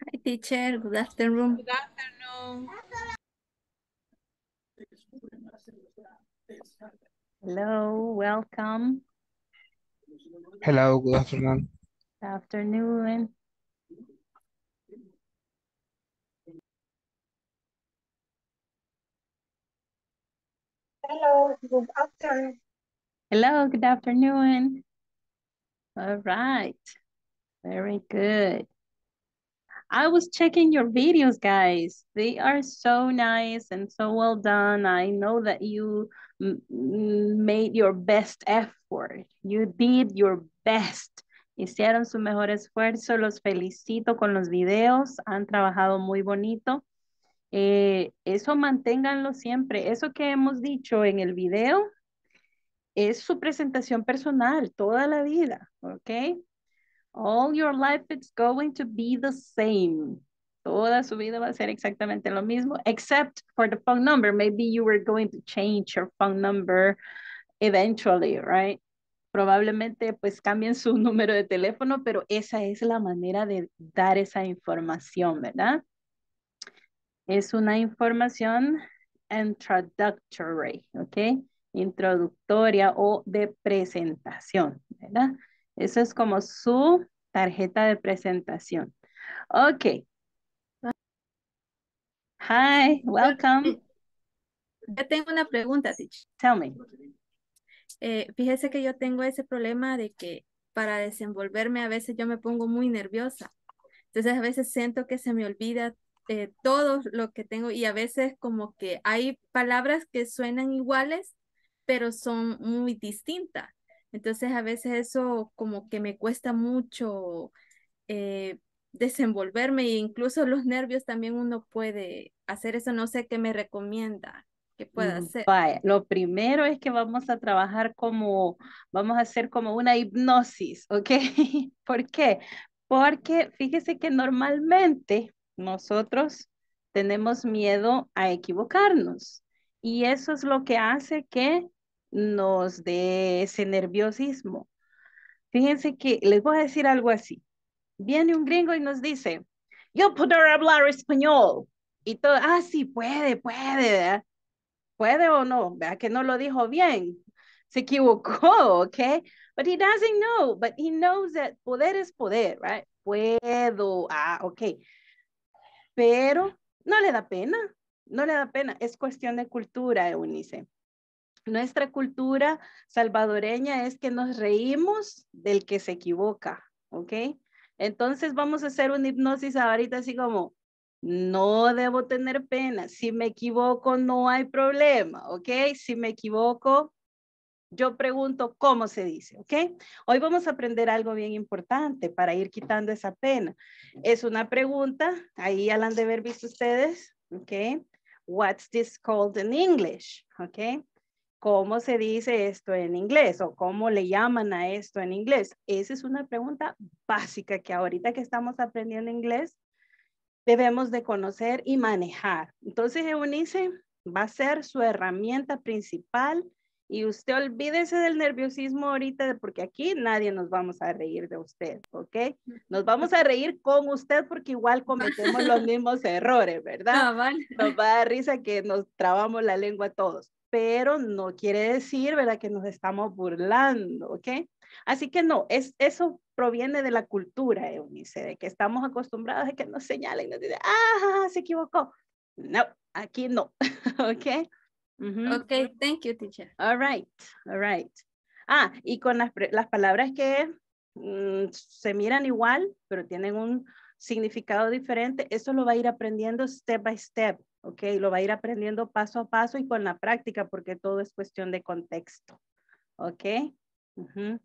Hi, teacher. Good afternoon. Good afternoon. Hello, welcome. Hello, good afternoon. Good afternoon. Hello, good afternoon. Hello, good afternoon. All right. Very good. I was checking your videos, guys. They are so nice and so well done. I know that you made your best effort. You did your best. Hicieron su mejor esfuerzo. Los felicito con los videos. Han trabajado muy bonito. Eh, eso manténganlo siempre. Eso que hemos dicho en el video es su presentación personal toda la vida, ¿ok? All your life it's going to be the same. Toda su vida va a ser exactamente lo mismo, except for the phone number. Maybe you were going to change your phone number eventually, right? Probablemente pues cambien su número de teléfono, pero esa es la manera de dar esa información, ¿verdad? Es una información introductory, ¿ok? Introductoria o de presentación, ¿verdad? Eso es como su tarjeta de presentación. Ok. Hi, welcome. Yo tengo una pregunta, teacher. Tell me. Eh, fíjese que yo tengo ese problema de que para desenvolverme a veces yo me pongo muy nerviosa. Entonces a veces siento que se me olvida eh, todo lo que tengo y a veces como que hay palabras que suenan iguales, pero son muy distintas. Entonces a veces eso como que me cuesta mucho eh, desenvolverme e incluso los nervios también uno puede hacer eso. No sé qué me recomienda que pueda Mm, hacer. Vaya, lo primero es que vamos a trabajar como, vamos a hacer como una hipnosis, ¿ok? ¿Por qué? Porque fíjese que normalmente nosotros tenemos miedo a equivocarnos y eso es lo que hace que nos dé ese nerviosismo. Fíjense que les voy a decir algo así. Viene un gringo y nos dice, yo poder hablar español. Y todo, ah, sí, puede, puede. Puede o no, vea que no lo dijo bien. Se equivocó, ¿ok? But he doesn't know, but he knows that poder es poder, right? Puedo, ah, ok. Pero no le da pena, no le da pena. Es cuestión de cultura, Eunice. Nuestra cultura salvadoreña es que nos reímos del que se equivoca, ¿ok? Entonces vamos a hacer una hipnosis ahorita así como, no debo tener pena. Si me equivoco, no hay problema, ¿ok? Si me equivoco, yo pregunto cómo se dice, ¿ok? Hoy vamos a aprender algo bien importante para ir quitando esa pena. Es una pregunta, ahí ya han de haber visto ustedes, ¿ok? What's this called in English? ¿Ok? ¿Cómo se dice esto en inglés o cómo le llaman a esto en inglés? Esa es una pregunta básica que ahorita que estamos aprendiendo inglés debemos de conocer y manejar. Entonces, Eunice va a ser su herramienta principal y usted olvídese del nerviosismo ahorita porque aquí nadie nos vamos a reír de usted, ¿ok? Nos vamos a reír con usted porque igual cometemos los mismos errores, ¿verdad? Ah, vale. Nos va a dar risa que nos trabamos la lengua todos pero no quiere decir, ¿verdad? Que nos estamos burlando, ¿ok? Así que no, es, eso proviene de la cultura, Eunice, de que estamos acostumbrados a que nos señalen y nos dicen, ah, se equivocó. No, aquí no, ¿ok? Ujú. Ok, thank you, teacher. All right, all right. Ah, y con las, las palabras que mm, se miran igual, pero tienen un significado diferente, eso lo va a ir aprendiendo step by step, ¿ok? Lo va a ir aprendiendo paso a paso y con la práctica, porque todo es cuestión de contexto, ¿ok? Ujú.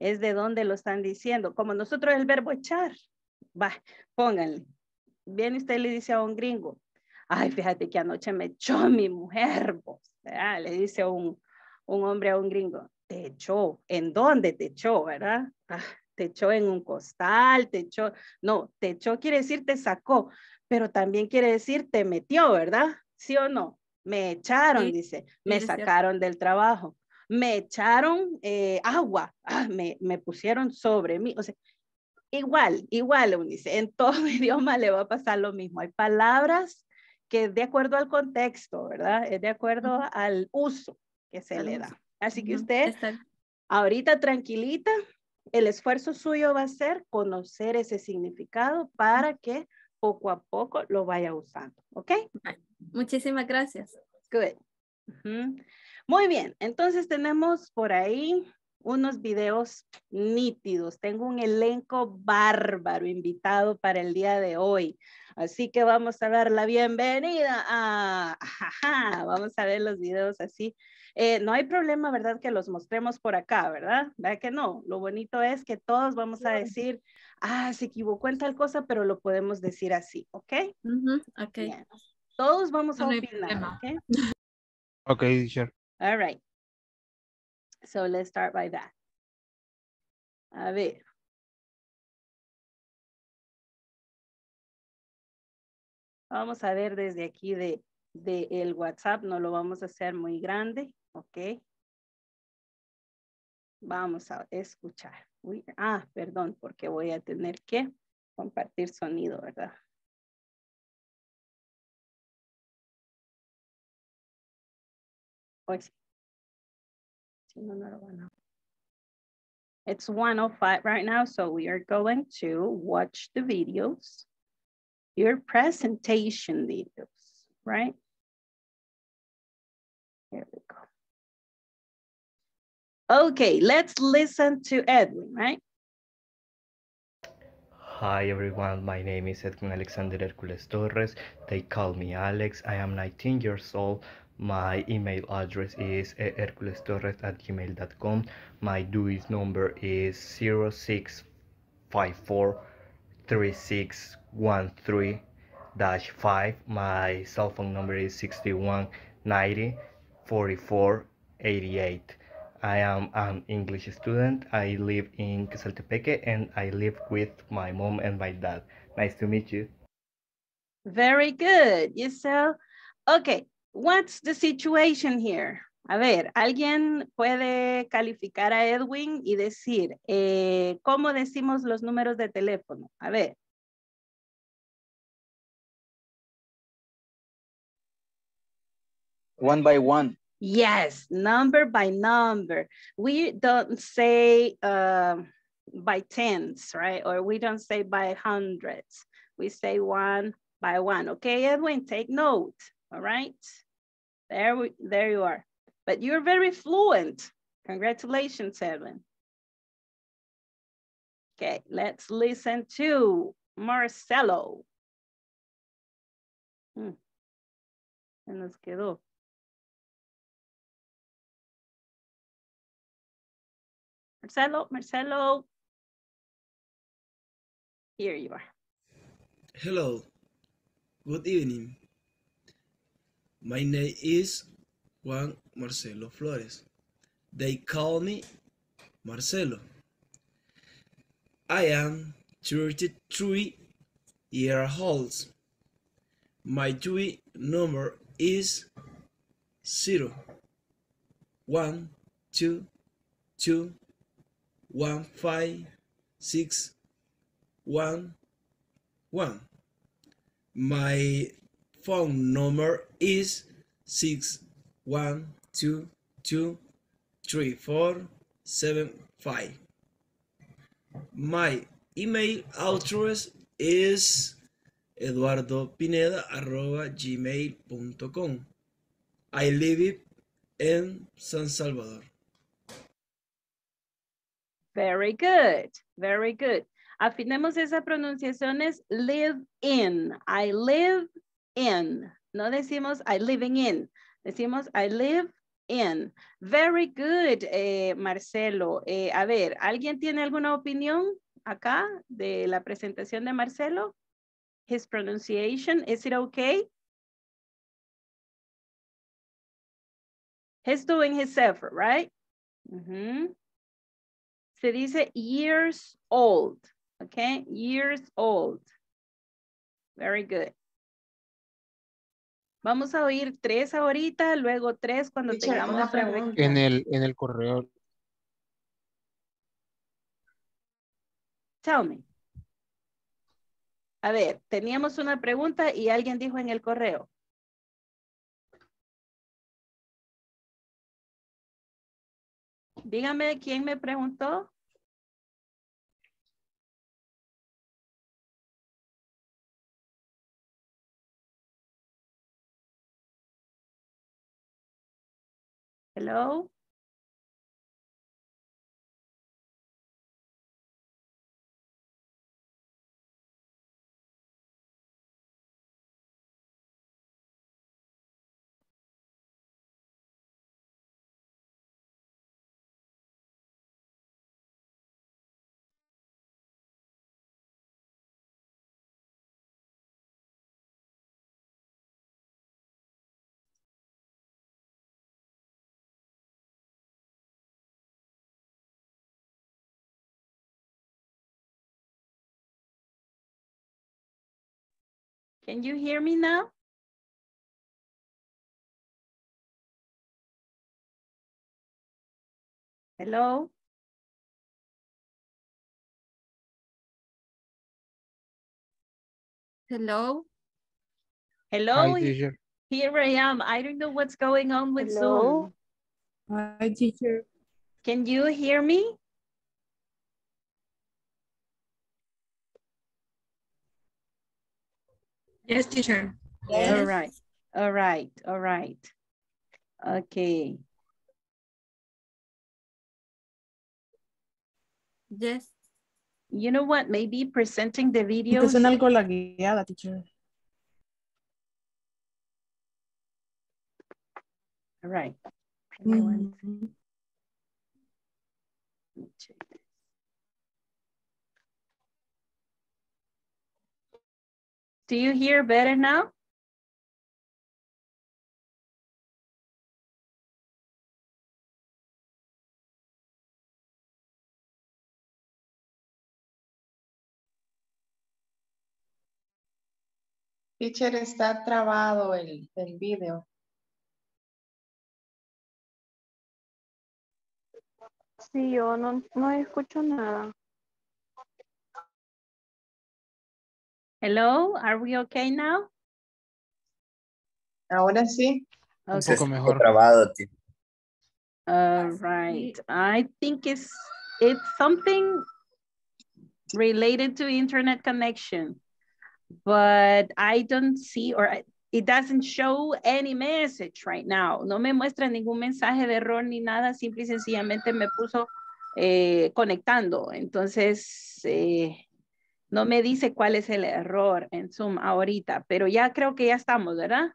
Es de dónde lo están diciendo. Como nosotros el verbo echar, va, pónganle. Viene usted y le dice a un gringo, ay, fíjate que anoche me echó mi mujer, vos". Le dice un, un hombre a un gringo, te echó, ¿en dónde te echó, verdad? "Ah, te echó en un costal, te echó, no, te echó quiere decir te sacó, pero también quiere decir te metió, ¿verdad? ¿Sí o no? Me echaron, Sí, dice, me sacaron del trabajo. me echaron eh, agua, ah, me, me pusieron sobre mí. O sea, igual, igual, Unice, en todo idioma le va a pasar lo mismo. Hay palabras que de acuerdo al contexto, ¿verdad? Es de acuerdo al uso que se le da. Así que usted, ahorita tranquilita, el esfuerzo suyo va a ser conocer ese significado para que poco a poco lo vaya usando, ¿ok? Muchísimas gracias. Good. Muy bien, entonces tenemos por ahí unos videos nítidos. Tengo un elenco bárbaro invitado para el día de hoy. Así que vamos a dar la bienvenida a... vamos a ver los videos así. Eh, no hay problema, ¿verdad? Que los mostremos por acá, ¿verdad? ¿Verdad que no? Lo bonito es que todos vamos a decir, ah, se equivocó en tal cosa, pero lo podemos decir así, ¿ok? ok. Todos vamos a opinar, ¿ok? Ok, teacher. All right. So let's start by that. A ver. Vamos a ver desde aquí de, de el WhatsApp, no lo vamos a hacer muy grande, ¿ok? Vamos a escuchar. ah, perdón, porque voy a tener que compartir sonido, ¿verdad? Sí. It's 105 right now, so we are going to watch the videos, your presentation videos, right? Here we. Okay, let's listen to Edwin, right? Hi everyone, my name is Edwin Alexander Hercules Torres. They call me Alex. I am 19 years old. My email address is eh, herculestorres at gmail.com. My DUI's number is 06543613-5. My cell phone number is 6190 4488. I am an English student. I live in Quezaltepeque and I live with my mom and my dad. Nice to meet you. Very good, Giselle. Okay, What's the situation here? A ver, ¿alguien puede calificar a Edwin y decir eh, cómo decimos los números de teléfono? A ver. One by one. Yes, number by number. We don't say uh, by tens, right? Or we don't say by hundreds. We say one by one. Okay, Edwin, take note, all right? There, we, there you are. But you're very fluent. Congratulations, Edwin. Okay, let's listen to Marcelo. Hmm. Se nos quedó. Marcelo, Marcelo. Here you are. Hello. Good evening. My name is Juan Marcelo Flores. They call me Marcelo. I am 33 years old. My DUI number is zero one two two one five six one one. My phone number is six one two two three four seven five. My email address is Eduardo eduardopineda.gmail.com. I live in San Salvador. Very good, very good. Afinemos esa pronunciación es live in. I live in. No decimos I living in. Decimos I live in. Very good, eh, Marcelo. Eh, a ver, ¿alguien tiene alguna opinión acá de la presentación de Marcelo? His pronunciation, is it okay? He's doing his effort, right? Se dice years old, okay? Years old. Very good. Vamos a oír tres ahorita, luego tres cuando tengamos una la pregunta. En el, en el correo. Tell me. A ver, teníamos una pregunta y alguien dijo en el correo. Dígame quién me preguntó. Hello. Can you hear me now? Hello? Hello. Hello? Hi, teacher. Here I am. I don't know what's going on with Hello? Zoom. Hi, teacher. Can you hear me? Yes, teacher. All right, all right, all right. Okay, Yes. you know what? Maybe presenting the Te videos. suena algo la guiada, teacher. All right. Give me one. Let me check Do you hear better now? Teacher, está trabado el, el video. Sí, yo no, no escucho nada. Hello, are we okay now? Ahora sí. Un poco mejor. tío. All right. I think it's it's something related to internet connection, but I don't see or I- it doesn't show any message right now. No me muestra ningún mensaje de error ni nada. Simple y sencillamente me puso eh, conectando. Entonces, eh, no me dice cuál es el error en Zoom ahorita, pero ya creo que ya estamos, ¿verdad?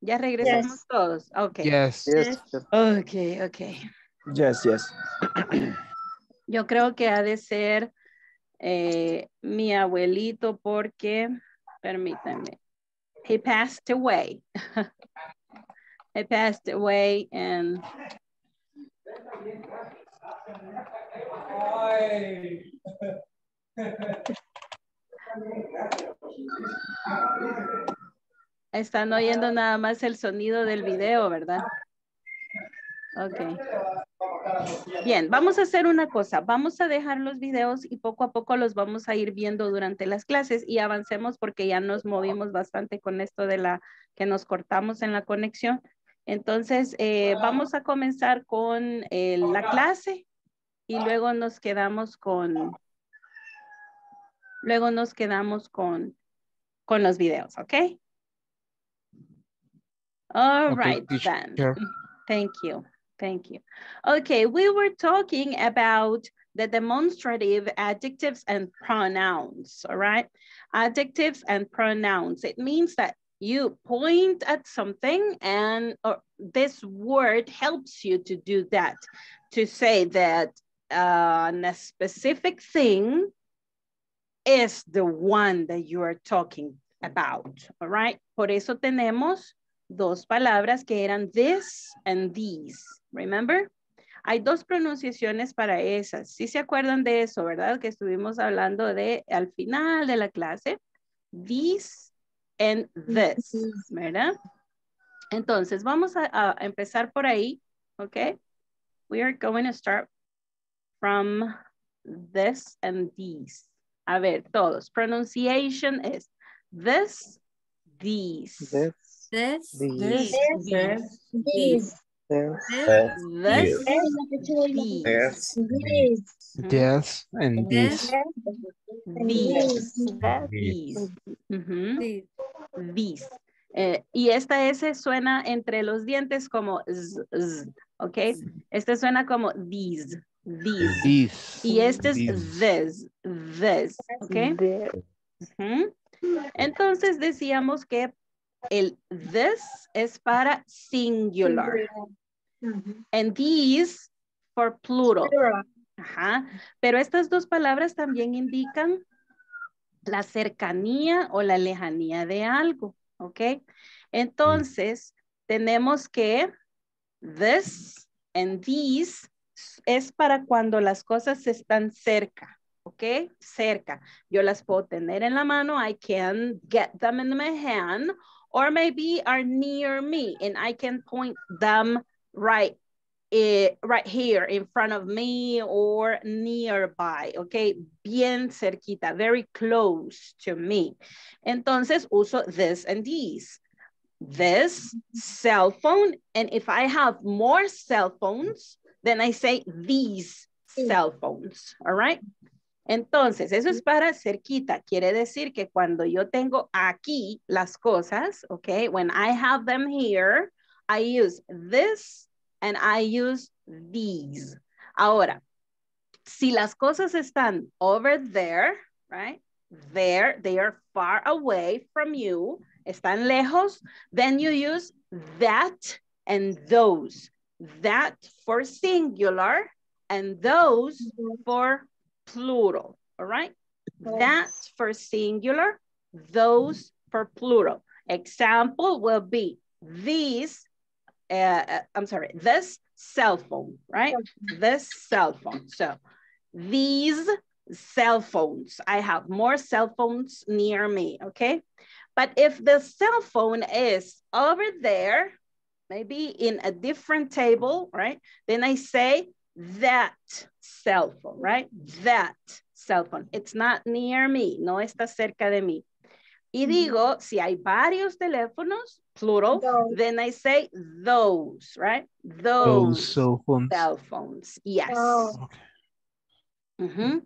Ya regresamos todos. Ok. Yes. Yes, Ok, ok. yes, yes. Yo creo que ha de ser eh, mi abuelito porque, permítanme, he passed away. he passed away and están oyendo nada más el sonido del video, ¿verdad? Ok. Bien, vamos a hacer una cosa. Vamos a dejar los videos y poco a poco los vamos a ir viendo durante las clases y avancemos porque ya nos movimos bastante con esto de la que nos cortamos en la conexión. Entonces, eh, vamos a comenzar con eh, la clase y luego nos quedamos con, luego nos quedamos con, con los videos, ¿ok? All Okay, right, then. Thank you. Thank you. Okay, we were talking about the demonstrative adjectives and pronouns, all right? Adjectives and pronouns. It means that you point at something and or this word helps you to do that, to say that uh, a specific thing is the one that you are talking about, all right? Por eso tenemos dos palabras que eran this and these, remember? Hay dos pronunciaciones para esas. Sí se acuerdan de eso, ¿verdad? Que estuvimos hablando de al final de la clase. These and this, ¿verdad? Entonces, vamos a, a empezar por ahí, ¿ok? We are going to start from this and these. A ver, todos. Pronunciation is this, these. This, This, these, this, This, this, this, This, these. this, yes, and this, this. These. These. These. This. These. Eh, y esta S suena entre los dientes como z, z, ¿ok? Este suena como these, these. This. Y este es These. this, this, ¿ok? Entonces decíamos que el this es para singular and these for plural. Ajá. Pero estas dos palabras también indican la cercanía o la lejanía de algo, ¿ok? Entonces, tenemos que this and these es para cuando las cosas están cerca, ¿ok? Cerca. Yo las puedo tener en la mano, I can get them in my hand, or maybe are near me and I can point them right eh, right here in front of me or nearby, okay? Bien cerquita, very close to me. Entonces uso this and these. This cell phone, and if I have more cell phones, then I say these cell phones, all right? Entonces, eso es para cerquita. Quiere decir que cuando yo tengo aquí las cosas, okay, when I have them here, I use this and I use these. Ahora, si las cosas están over there, right? There, they are far away from you, están lejos, then you use that and those. That for singular and those for plural, all right? That for singular, those for plural. Example will be these uh, I'm sorry, this cell phone, right? This cell phone. So these cell phones, I have more cell phones near me, okay? But if the cell phone is over there, maybe in a different table, right? Then I say that cell phone, right? That cell phone. It's not near me, no está cerca de mí. Y digo, si hay varios teléfonos, plural, then I say those, right? Those, Those cell phones. cell phones, yes. Okay. Mhm.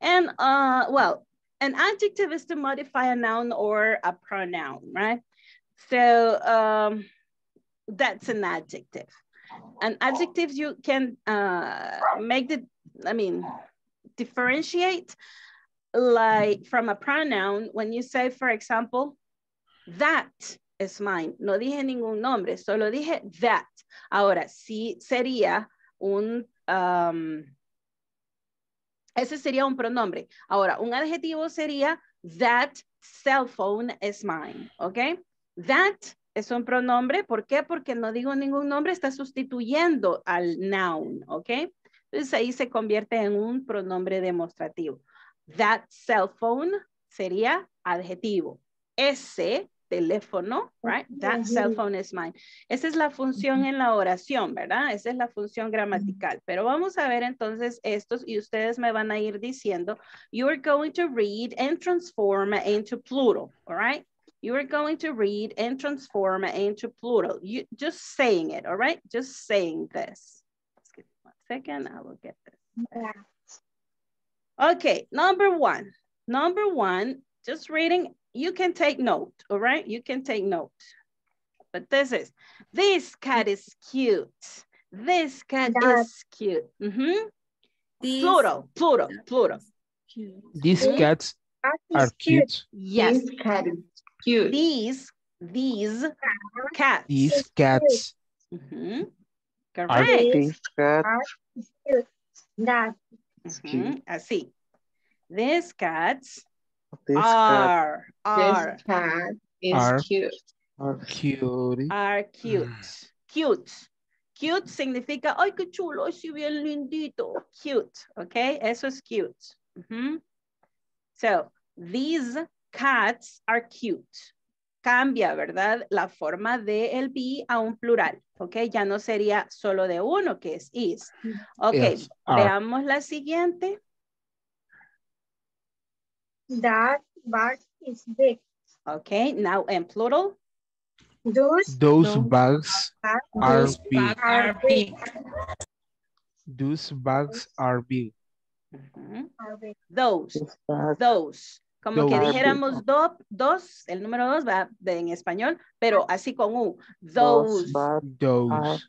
And uh, well, an adjective is to modify a noun or a pronoun, right? So um, that's an adjective. An adjective you can uh, make the, I mean, differentiate like from a pronoun when you say, for example, that is mine. No dije ningún nombre, solo dije that. Ahora, sí sería un, um, ese sería un pronombre. Ahora, un adjetivo sería that cell phone is mine, okay? That es un pronombre, ¿por qué? Porque no digo ningún nombre, está sustituyendo al noun, ¿ok? Entonces ahí se convierte en un pronombre demostrativo. That cell phone sería adjetivo. Ese teléfono, right? That cell phone is mine. Esa es la función en la oración, ¿verdad? Esa es la función gramatical. Pero vamos a ver entonces estos y ustedes me van a ir diciendo, you are going to read and transform into plural, all right? You are going to read and transform into plural. You just saying it, all right? Just saying this. Let's give me one second, I will get this. Okay, number one. Number one, just reading, you can take note, all right? You can take note. But this is, this cat is cute. This cat is cute. Mm -hmm. These Plural, plural, plural. cute. These cats are cute. Yes, This cat is cute. these, these cats. These cats Mhm. are Correct. these cats. That Mhm, Así. These cats These cats are, are, This cat is Are. cute. are cute. are cute. Cute. Cute significa, ay, qué chulo, ay, sí, bien lindito. Cute, okay? Eso es cute. Ujú. So, these cats are cute. cambia, ¿verdad? La forma de el be a un plural, ¿ok? Ya no sería solo de uno, que es is. Ok, Yes, are. veamos la siguiente. That bag is big. Ok, now en plural. Those Those Those bags are are those big. are big. Those bags are big. Those, those. Como que dijéramos do- dos, el número dos va de- en español, pero así con U. Those Those.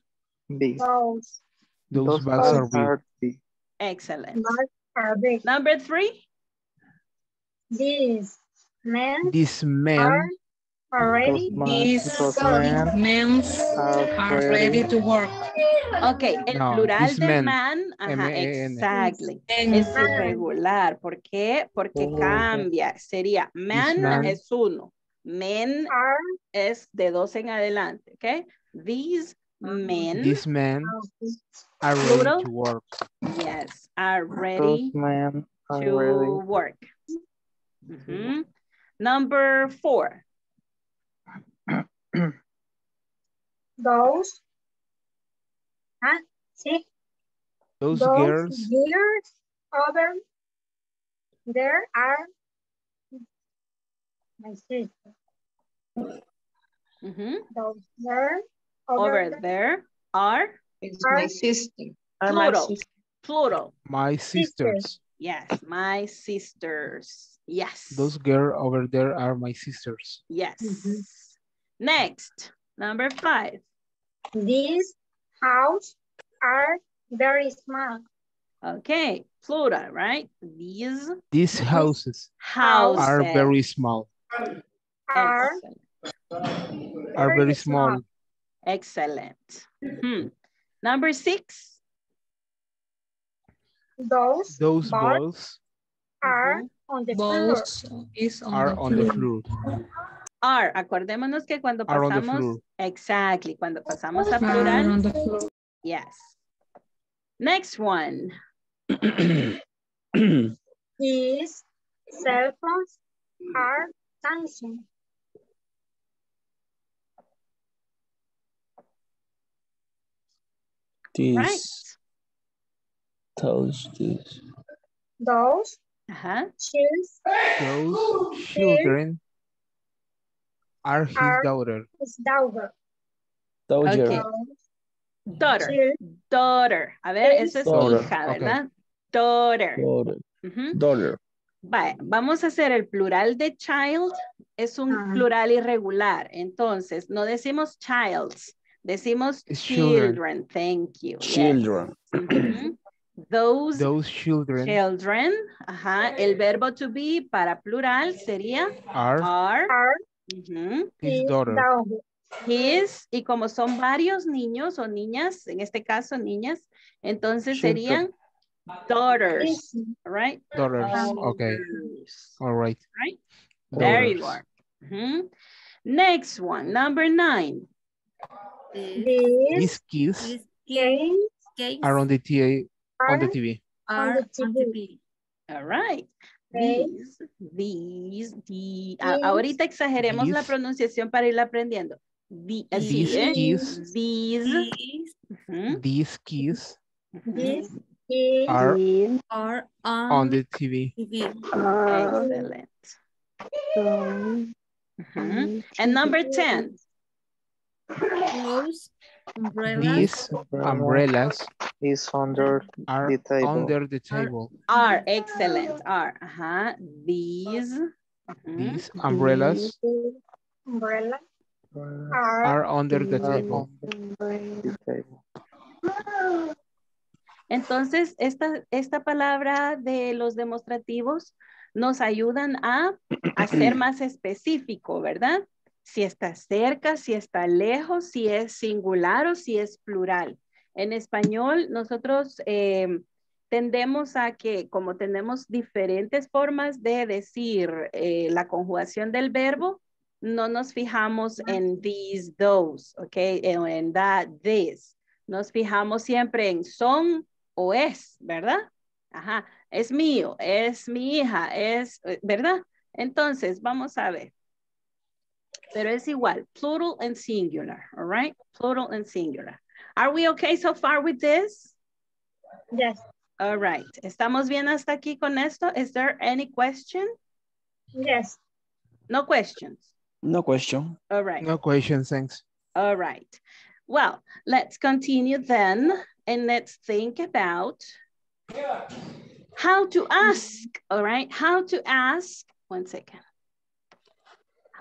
Those. Those bags are big. Excellent. bags are big. Number three. These men These are men already These men men are ready to work. Ok, el No, plural de men. man, ajá, M-A-N. exactly. Es irregular. ¿Por qué? Porque Oh. cambia. Sería man, man. es uno. Men are es de dos en adelante. ¿Ok? These men, these men are ready Plural. to work. yes, are ready men are to ready. work. Number four. Those ah, sí, Those those girls girls over there are my sister. Ujú. Those girls over, Over there there are Are- my sister. Are my plural. sister. Plural. my sisters. Yes, my sisters. Yes. Those girls over there are my sisters. Yes. Mhm. Next, number five. These houses are very small. Okay, plural, right? These These houses houses are very small. Are Excellent. Are very Very small. small. Excellent. Mhm. Number six. those Those balls balls are on the floor. Balls is on are the on the floor. are. Acordémonos que cuando are pasamos, exactly, cuando pasamos a plural. Yes. Next one. His cell phones are dancing. These right. those these those uh -huh. Shoes. those children are his Are- daughter. daughter. Okay. Daughter. shoes Daughter. A ver, eso es Daughter, hija, okay. ¿verdad? Daughter. Daughter. Daughter. Vale, vamos a hacer el plural de child, es un plural irregular, entonces no decimos childs, decimos children, children. thank you. yes. Children. Those, Those children children, ajá, el verbo to be para plural sería are are, are his his daughter. his, y como son varios niños o niñas, en este caso niñas, entonces serían daughters, right? Daughters. Okay. Daughters. All right. right? Daughters. good. Mhm. Next one, number nine. These kids are on the TV. On the are TV. are on the. TV. All right. These, these, these. Ahorita exageremos la pronunciación para ir aprendiendo. These, these, these, keys these keys are, are on, the TV. TV. Excellent. And number 10 umbrellas These umbrellas is under are the table. under the table. Are, excellent, are. Ajá. These. ujú. These umbrellas these umbrella Uh, are are under the are table. the table. Entonces, esta, esta palabra de los demostrativos nos ayudan a, a ser más específico, ¿verdad? Si está cerca, si está lejos, si es singular o si es plural. En español, nosotros eh, tendemos a que, como tenemos diferentes formas de decir eh, la conjugación del verbo, no nos fijamos en these, those, ¿ok? En, en that, this. Nos fijamos siempre en son o es, ¿verdad? Ajá, es mío, es mi hija, es, eh, ¿verdad? Entonces, vamos a ver. Pero es igual, plural and singular, all right? Plural and singular. Are we okay so far with this? Yes. All right. ¿Estamos bien hasta aquí con esto? Is there any question? Yes. No questions. No question. All right. No question, thanks. All right. Well, let's continue then and let's think about how to ask, all right? How to ask, one second.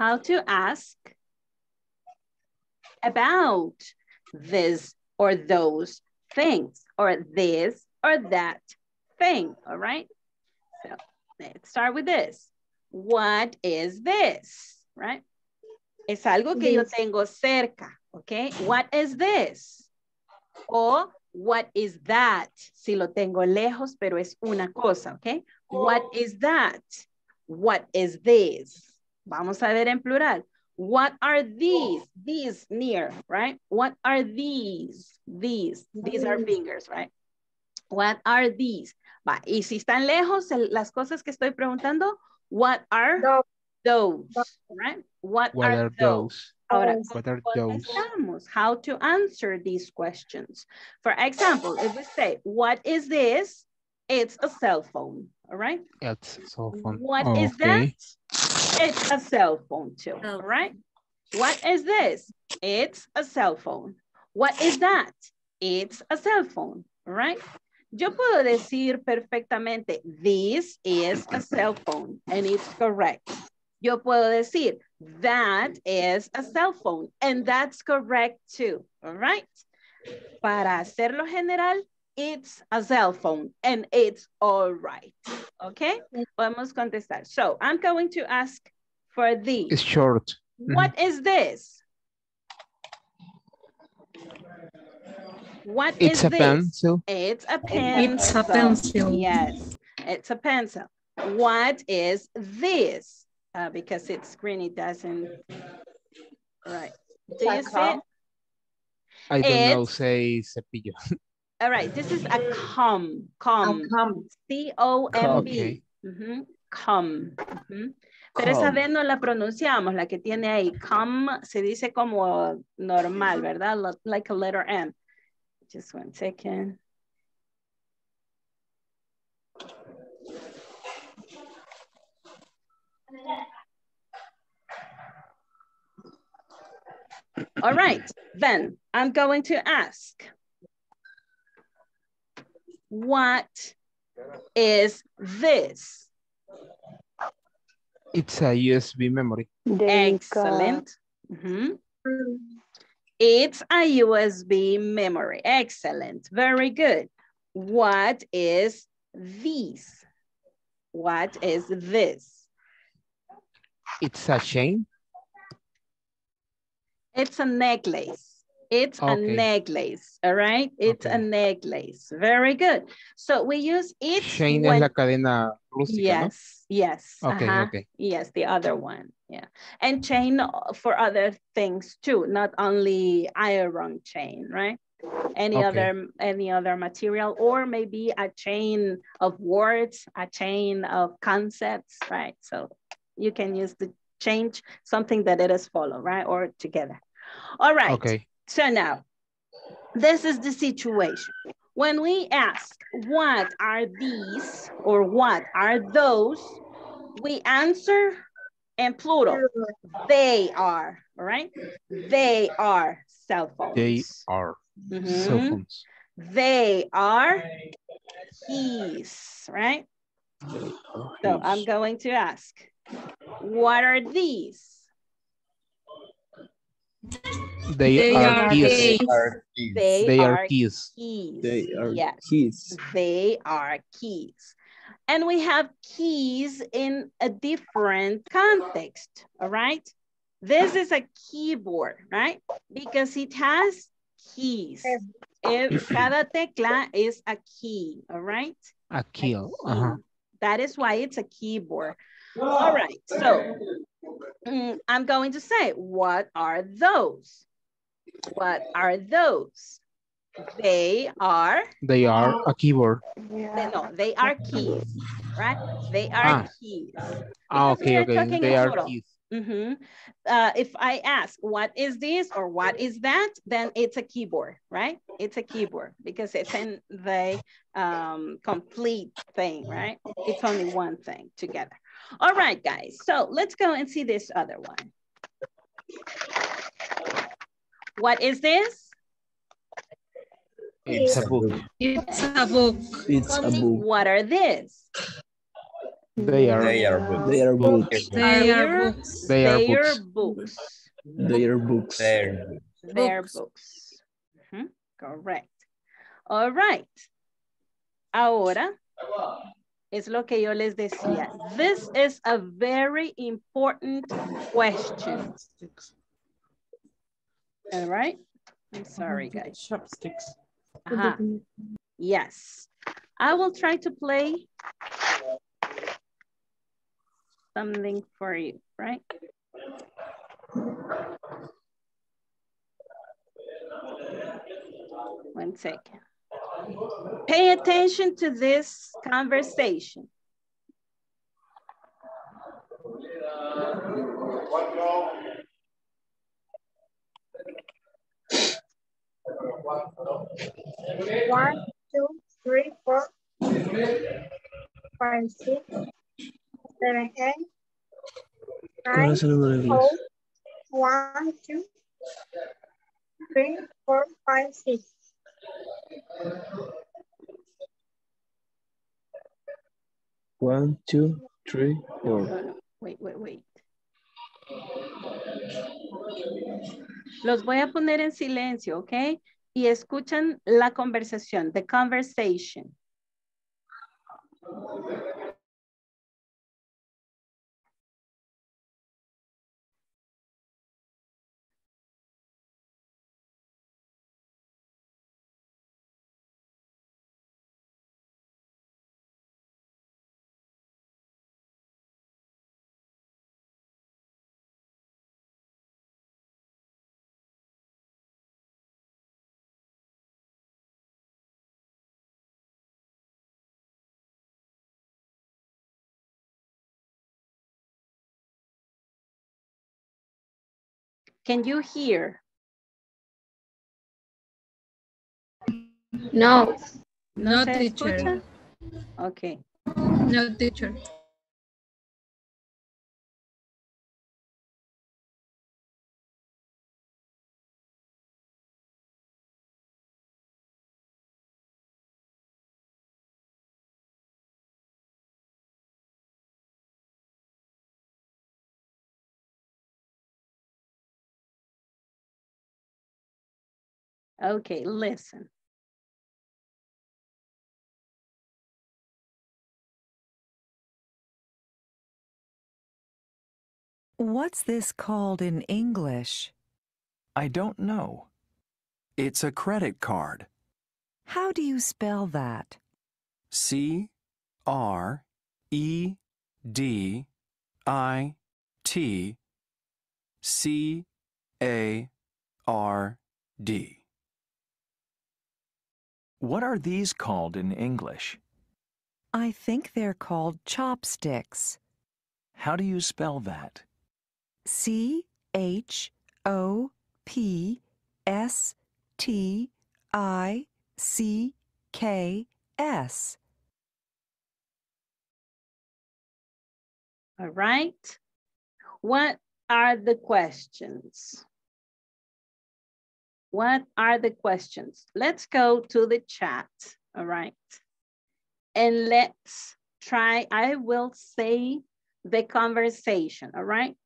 How to ask about this or those things or this or that thing, all right? So let's start with this. What is this, right? Es algo que yo tengo cerca, okay? What is this? O what is that? Si lo tengo lejos, pero es una cosa, okay? What is that? What is this? Vamos a ver en plural. What are these? Oh. These near, right? What are these? These. These are fingers, right? What are these? Va, y si están lejos, el- las cosas que estoy preguntando, what are Those. those, right? What, What are, are those? those? Ahora, oh. What are those? how to answer these questions. For example, if we say, what is this? It's a cell phone, all right? It's cell phone. What oh, is that? Okay. It's a cell phone too, oh. all right? What is this? It's a cell phone. What is that? It's a cell phone, all right? Yo puedo decir perfectamente, this is a cell phone, and it's correct. Yo puedo decir, that is a cell phone, and that's correct too, all right? Para hacerlo general, it's a cell phone, and it's all right, okay? Podemos contestar. So, I'm going to ask for the. It's short. What is this? What is It's a this? pencil. It's a pencil. It's a pencil. Yes, it's a pencil. What is this? Uh, because it's green, it doesn't. Right. Do you see it? I don't know, say cepillo. All right, this is a com, com, come. C-O-M-B. Okay. Ujú, Com. ujú. Pero esa Com. vez no la pronunciamos, la que tiene ahí. Com se dice como normal, mm-hmm. ¿verdad? Like a letter M. Just one second. All right, then I'm going to ask. What is this? It's a USB memory. Excellent. Mhm. It's a USB memory. Excellent. Very good. What is this? What is this? It's a chain. It's a necklace. It's a necklace. All right. It's a necklace. Very good. So we use it Chain es when la cadena rústica, Yes, yes. Okay, uh-huh. okay. Yes, the other one. Yeah. And chain uh, for other things too, not only iron chain, right? Any Okay. other any other material or maybe a chain of words, a chain of concepts, right? So you can use the change something that it is follow, right? Or together. All right. Okay. So now, this is the situation. When we ask, what are these or what are those, we answer in plural. They are, all right? They are cell phones. They are cell Mhm. phones. They are keys, right? Are So I'm going to ask, what are these? They, They are are keys. keys. They, They are, are keys. keys. They are yes. keys. They are keys. And we have keys in a different context, all right? This is a keyboard, right? Because it has keys. If cada tecla is a key, all right? A A key. Uh-huh. That is why it's a keyboard. All right, so mm, I'm going to say, what are those? What are those? They are They are a keyboard. They, no, they are keys, right? They are Ah. keys. Ah, okay, are okay. They are plural. keys. Mhm. Uh, if I ask, what is this or what is that, then it's a keyboard, right? It's a keyboard because it's in the um, complete thing, right? It's only one thing together. All right, guys. So let's go and see this other one. What is this? It's a book. It's a book. It's a book. What are these? They are. They are books. They are books. They are books. They are They are books. books. They are books. They're They're Books. books. Mhm, Correct. All right. Ahora es lo que yo les decía. This is a very important question. All right. I'm sorry, guys. Chopsticks. Uh-huh. Ajá. Yes. I will try to play something for you, right? One second. Pay attention to this conversation. One, two, three, four, five, six, seven, eight, ¿Cuál nine, one, two, three, four, five, six. One, two, three, four. Wait, wait, wait. Los voy a poner en silencio, ¿ok? Y escuchan la conversación, the conversation. Can you hear? No. No, se teacher. escucha? Ok. No, teacher. Okay, listen. What's this called in English? I don't know. It's a credit card. How do you spell that? C R E D I T C A R D. What are these called in English? I think they're called chopsticks. How do you spell that? C H O P S T I C K S. All right. What are the questions? What are the questions? Let's go to the chat. All right. And let's try, I will say the conversation. All right.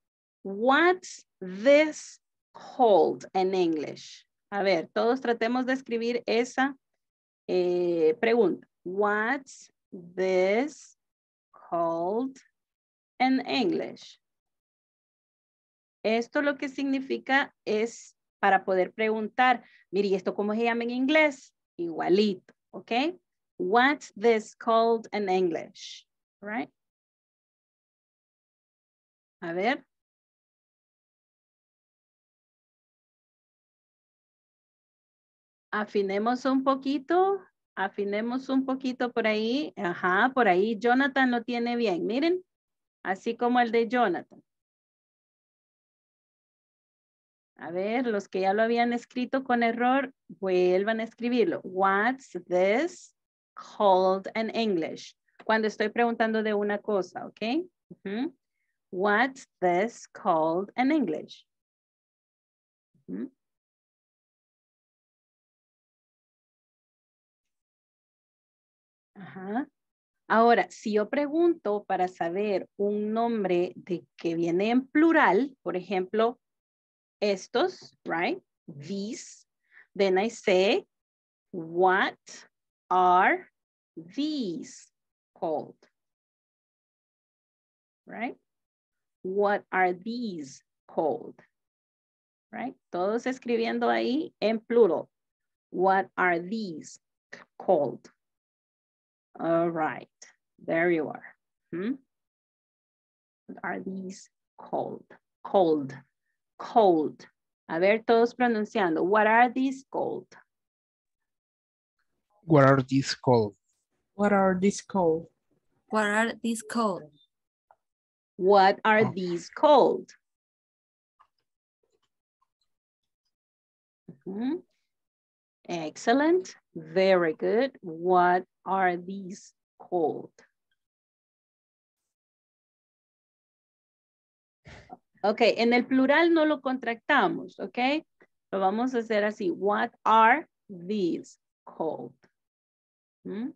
What's this called in English? A ver, todos tratemos de escribir esa eh, pregunta. What's this called in English? Esto lo que significa es para poder preguntar, mire, ¿y esto cómo se llama en inglés? Igualito, ¿ok? What's this called in English? Right? A ver. Afinemos un poquito, afinemos un poquito por ahí. Ajá, por ahí Jonathan lo tiene bien. Miren, así como el de Jonathan. A ver, los que ya lo habían escrito con error, vuelvan a escribirlo. What's this called in English? Cuando estoy preguntando de una cosa, ¿ok? What's this called in English? Ahora, si yo pregunto para saber un nombre de que viene en plural, por ejemplo, estos, right? These. Then I say, what are these called? Right? What are these called? Right? Todos escribiendo ahí en plural. What are these called? All right, there you are. Hmm? What are these called? Cold, cold. A ver, todos pronunciando. What are these called? What are these called? What are these called? What are these called? What are Oh. these called? Mhm. Excellent, very good. What are these called? Ok, en el plural no lo contractamos, ok? Lo vamos a hacer así. What are these called? ¿Mm?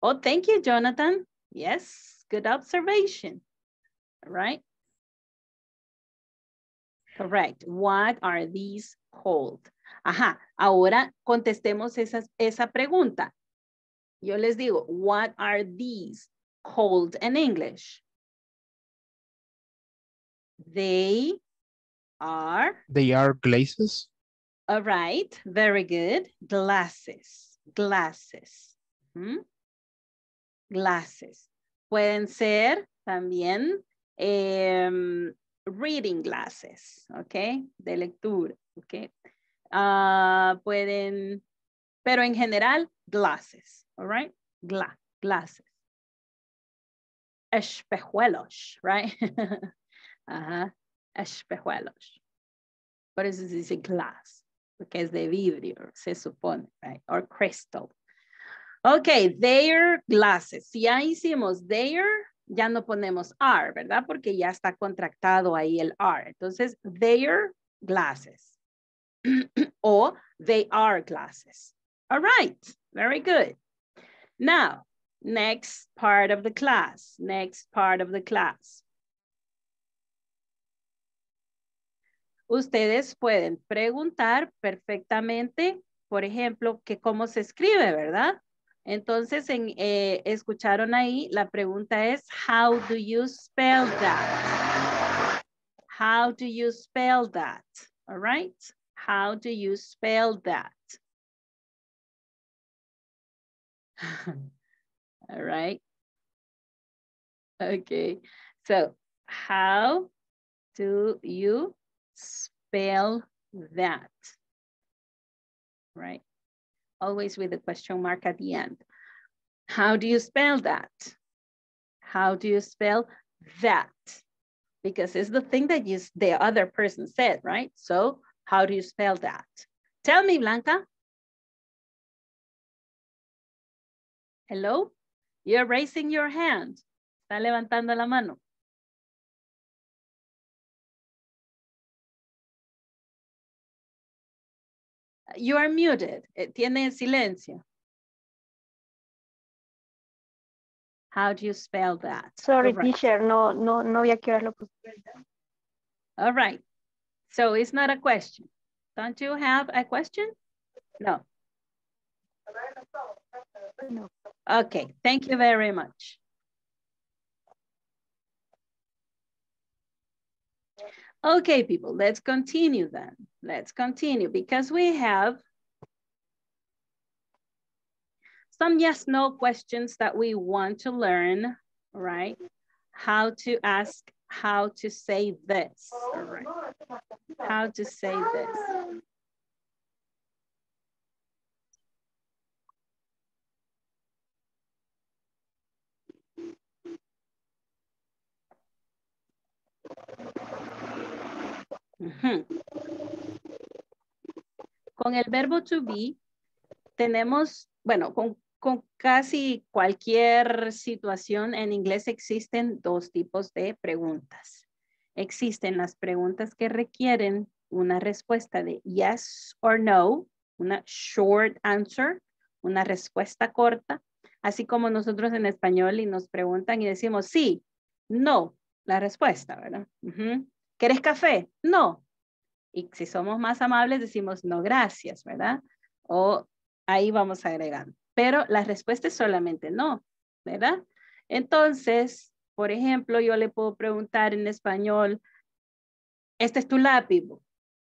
Oh, thank you, Jonathan. Yes, good observation. All right. Correct. What are these called? Ajá, ahora contestemos esa, esa pregunta. Yo les digo, what are these called in English? They are, They are glazes. all right, very good. Glasses, glasses. ¿Mm? Glasses. Pueden ser también em, reading glasses, ¿ok? De lectura, ¿ok? Ah, pueden, pero en general, glasses, all right? Gla, glasses. Espejuelos, right? Ajá, espejuelos. Por eso se dice glass, porque es de vidrio, se supone, right? Or crystal. Ok, their glasses. Si ya hicimos their, ya no ponemos are, ¿verdad? Porque ya está contractado ahí el are. Entonces, their glasses. o they are glasses. All right, very good. Now, next part of the class, next part of the class. Ustedes pueden preguntar perfectamente, por ejemplo, que cómo se escribe, ¿verdad? Entonces, en, eh, escucharon ahí, la pregunta es, how do you spell that? How do you spell that? All right? How do you spell that? All right. Okay. So, how do you spell that? Right. Always with a question mark at the end. How do you spell that? How do you spell that? Because it's the thing that you, the other person said, right? So how do you spell that? Tell me, Blanca. Hello? You're raising your hand. Está levantando la mano. You are muted. Eh, Tiene silencio. How do you spell that? Sorry, Correct. teacher, no, no, no había que verlo. All right. So it's not a question. Don't you have a question? No. No. Okay, thank you very much. Okay, people, let's continue then. Let's continue because we have some yes, no questions that we want to learn, right? How to ask, how to say this, all right? How to say this. Con el verbo to be tenemos, bueno, con, con casi cualquier situación en inglés existen dos tipos de preguntas. Existen las preguntas que requieren una respuesta de yes or no, una short answer, una respuesta corta, así como nosotros en español y nos preguntan y decimos sí, no, la respuesta, ¿verdad? ¿Quieres café? No. Y si somos más amables decimos no, gracias, ¿verdad? O ahí vamos agregando. Pero la respuesta es solamente no, ¿verdad? Entonces, por ejemplo, yo le puedo preguntar en español, este es tu lápiz,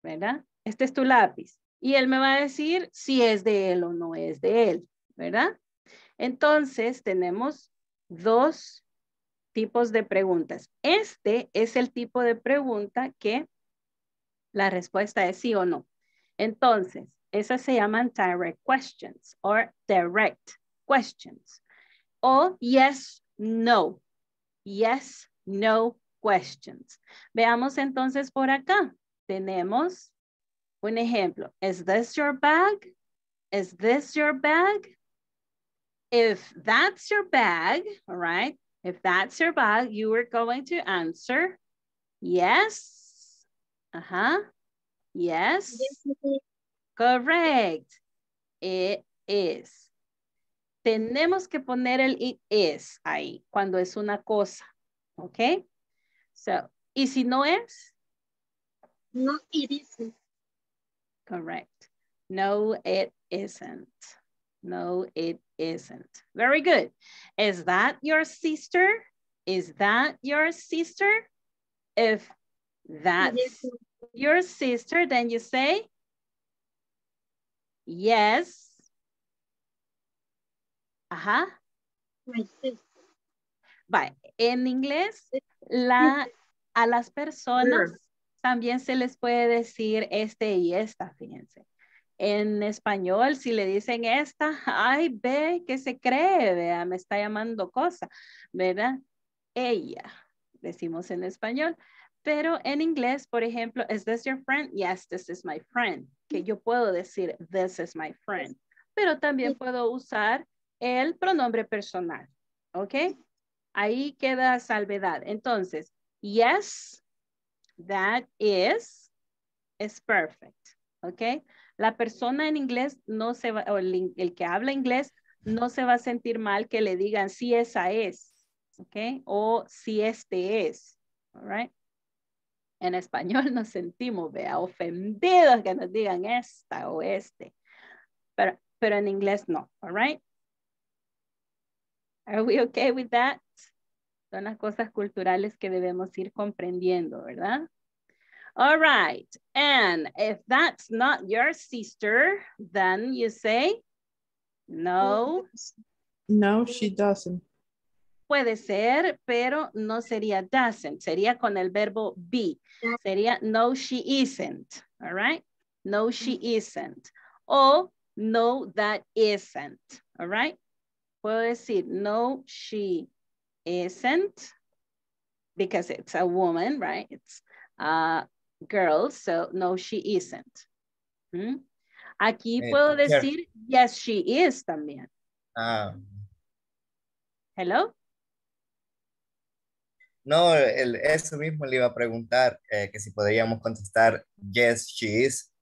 ¿verdad? Este es tu lápiz. Y él me va a decir si es de él o no es de él, ¿verdad? Entonces, tenemos dos tipos de preguntas. Este es el tipo de pregunta que la respuesta es sí o no. Entonces, esas se llaman direct questions or direct questions. O yes, no. Yes, no questions. Veamos entonces por acá. Tenemos un ejemplo. Is this your bag? Is this your bag? If that's your bag, all right, if that's your bag, you are going to answer yes. Uh-huh. Yes. Correct. It is. Tenemos que poner el it is ahí cuando es una cosa. ¿Ok? So, ¿y si no es? No, it isn't. Correct. No, it isn't. No, it isn't. Very good. Is that your sister? Is that your sister? If that's your sister, then you say, yes. Ajá. My sister. Bye. En inglés, la, a las personas también se les puede decir este y esta, fíjense. En español, si le dicen esta, ay, ve, que se cree, vea, me está llamando cosa, ¿verdad? Ella, decimos en español. Pero en inglés, por ejemplo, ¿is this your friend? Yes, this is my friend. Que yo puedo decir, this is my friend. Pero también puedo usar el pronombre personal, ¿ok? Ahí queda salvedad. Entonces, yes, that is, is perfect, ¿ok? La persona en inglés no se va, o el, que habla inglés no se va a sentir mal que le digan si esa es, ¿ok? O si este es, all right? En español nos sentimos, vea, ofendidos que nos digan esta o este. Pero, pero en inglés no, all right? Are we okay with that? Son las cosas culturales que debemos ir comprendiendo, ¿verdad? All right. And if that's not your sister, then you say, no. No, she doesn't. Puede ser, pero no sería doesn't. Sería con el verbo be. Sería no, she isn't. All right? No, she isn't. O no, that isn't. All right? Puedo decir, no, she isn't. Because it's a woman, right? It's a girl, so no, she isn't. ¿Mm? Aquí puedo decir, yes, she is también. Ah, Hello? no, el, eso mismo le iba a preguntar, eh, que si podríamos contestar, yes, she is.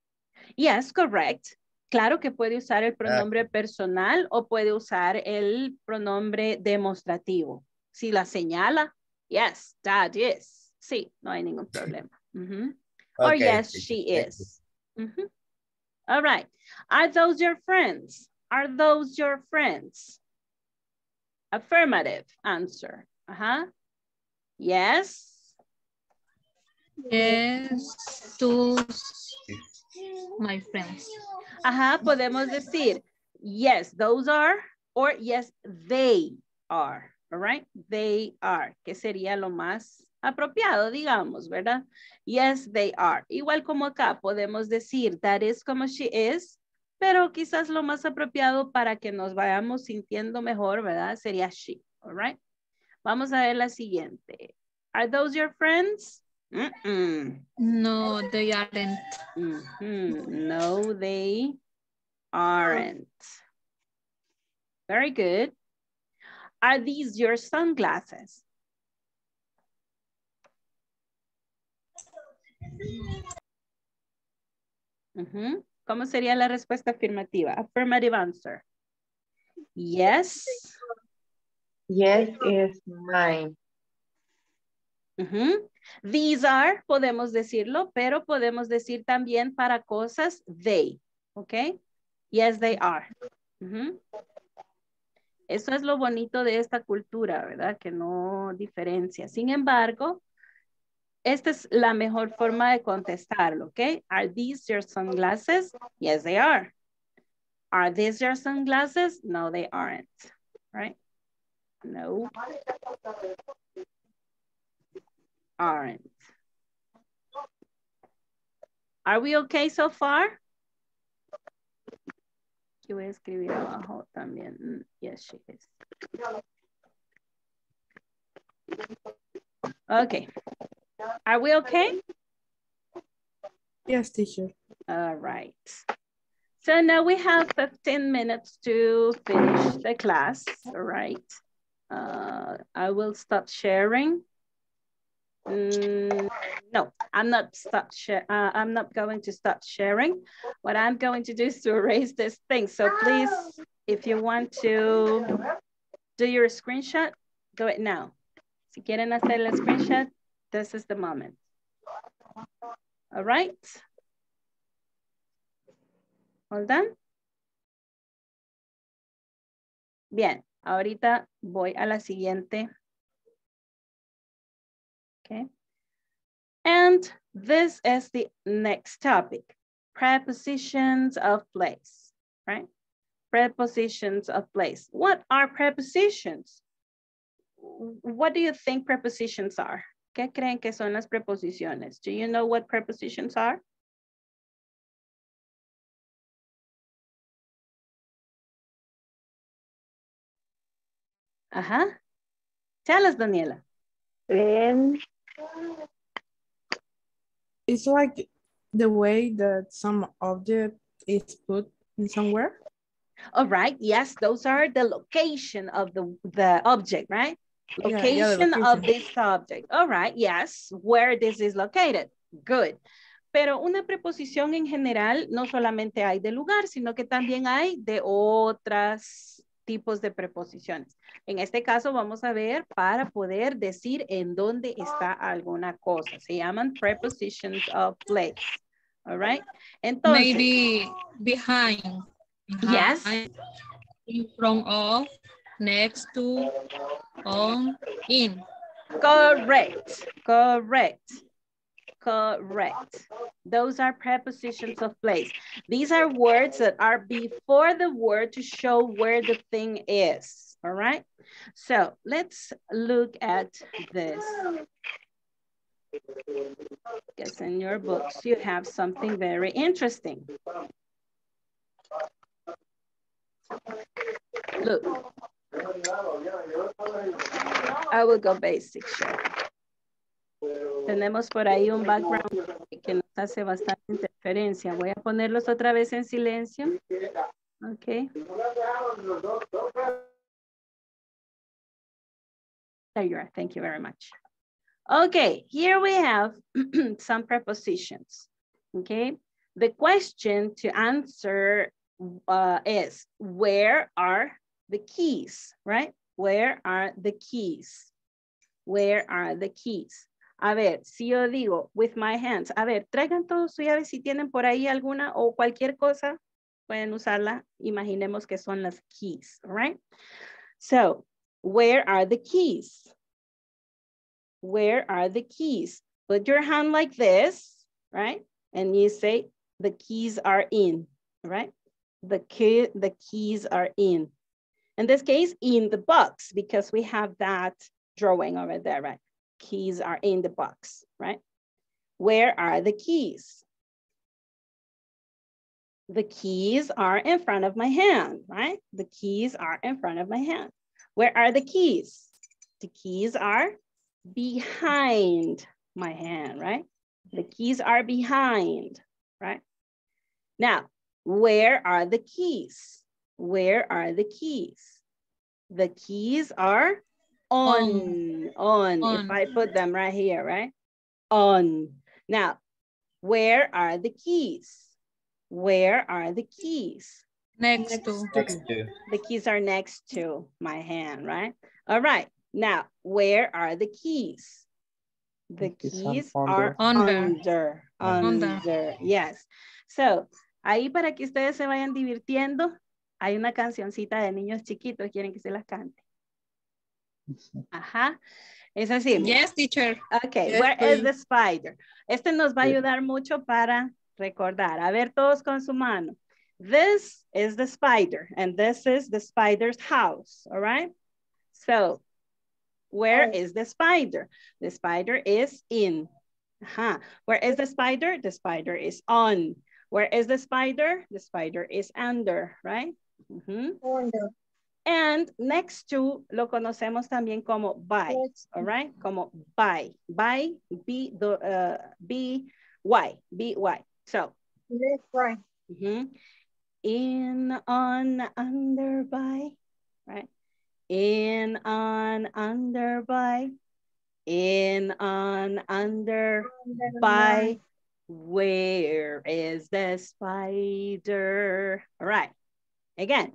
Yes, correct. Claro que puede usar el pronombre personal o puede usar el pronombre demostrativo. Si la señala, yes, that is. Sí, no hay ningún problema. Okay, yes, she thank you. is. All right. Are those your friends? Are those your friends? Affirmative answer. Uh-huh. Yes. Yes, to my friends. Ajá, podemos decir, yes, those are, or yes, they are, all right? They are, que sería lo más apropiado, digamos, ¿verdad? Yes, they are. Igual como acá, podemos decir, that is como she is, pero quizás lo más apropiado para que nos vayamos sintiendo mejor, ¿verdad? Sería she, all right? Vamos a ver la siguiente. Are those your friends? No, they aren't. Mhm. No, they aren't. Very good. Are these your sunglasses? ¿Cómo sería la respuesta afirmativa? Affirmative answer. Yes. Yes is mine. These are, podemos decirlo, pero podemos decir también para cosas they. ¿Ok? Yes, they are. Eso es lo bonito de esta cultura, ¿verdad? Que no diferencia. Sin embargo, esta es la mejor forma de contestarlo, ¿ok? Are these your sunglasses? Yes, they are. Are these your sunglasses? No, they aren't, right? No. Aren't. Are we okay so far? Aquí voy a escribir abajo también. Mm, Yes, she is. Okay. Are we okay? Yes, teacher. All right. So now we have 15 minutes to finish the class, all right? Uh, I will stop sharing. Mm, no, I'm not stop share. Uh, I'm not going to stop sharing. What I'm going to do is to erase this thing. So please, if you want to do your screenshot, do it now. Si quieren hacer el screenshot, this is the moment. All right. Hold done. Bien, ahorita voy a la siguiente. Okay. And this is the next topic, prepositions of place, right? Prepositions of place. What are prepositions? What do you think prepositions are? ¿Qué creen que son las preposiciones? Do you know what prepositions are? Ajá. Tell us, Daniela. Um, It's like the way that some object is put in somewhere. All right, yes, those are the location of the, the object, right? Yeah, yeah, Location of this object. All right, yes, where this is located. Good. Pero una preposición en general no solamente hay de lugar, sino que también hay de otros tipos de preposiciones. En este caso vamos a ver para poder decir en dónde está alguna cosa. Se llaman prepositions of place. All right. Entonces, Maybe behind. Yes. behind, In front of, next to, on, in. Correct, correct, correct. Those are prepositions of place. These are words that are before the word to show where the thing is, all right? So let's look at this. Because in your books, you have something very interesting. Look. I will go basic, sure. Tenemos por ahí un background que nos hace bastante interferencia. Voy a ponerlos otra vez en silencio. Ok. There you are. Thank you very much. Okay, here we have some prepositions. Okay. The question to answer uh, is where are the keys, right? Where are the keys? Where are the keys? A ver, si yo digo with my hands, a ver, traigan todos sus llaves si tienen por ahí alguna o cualquier cosa, pueden usarla. Imaginemos que son las keys, right? So, where are the keys? Where are the keys? Put your hand like this, right? And you say, the keys are in, right? The, key, the keys are in. In this case, in the box, because we have that drawing over there, right? Keys are in the box, right? Where are the keys? The keys are in front of my hand, right? The keys are in front of my hand. Where are the keys? The keys are behind my hand, right? The keys are behind, right? Now, where are the keys? Where are the keys? The keys are on, on, On. If I put them right here, right? On. Now, where are the keys? Where are the keys? Next to. Next to. The keys are next to my hand, right? All right. Now, where are the keys? The keys are keys are Under. under, Under. under, yes. So, ahí para que ustedes se vayan divirtiendo, hay una cancioncita de niños chiquitos, quieren que se las cante. Ajá. Es así. Yes, teacher. Okay, Yes, where is please. the spider? Este nos va a ayudar mucho para recordar. A ver, todos con su mano. This is the spider, and this is the spider's house, all right? So, where oh. is the spider? The spider is in. Ajá. Where is the spider? The spider is on. Where is the spider? The spider is under, right? Ujú. Under. And next to lo conocemos también como by, Next all right? Como by, by, B, do, uh, B, Y, B, Y. So, Left, right. mhm. in, on, under, by, right? In, on, under, by, in, on, under, Under, by, where is the spider? All right, again.